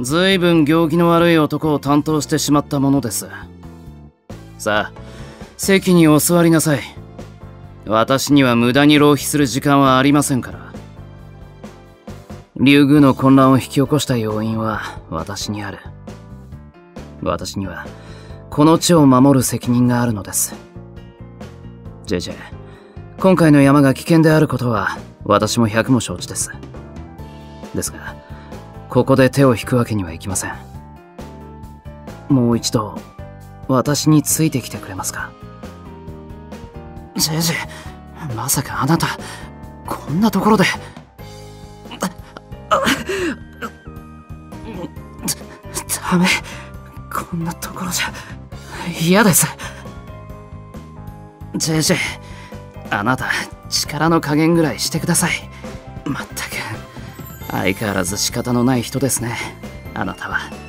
ずいぶん行儀の悪い男を担当してしまったものです。さあ席にお座りなさい。私には無駄に浪費する時間はありませんから。竜宮の混乱を引き起こした要因は私にある。私にはこの地を守る責任があるのです。JJ 今回の山が危険であることは私も百も承知です。ですがここで手を引くわけにはいきません。もう一度私についてきてくれますか？ジェジまさかあなたこんなところで。ダメこんなところじゃ。嫌です。ジェジェあなた力の加減ぐらいしてください。まったく相変わらず仕方のない人ですね。あなたは。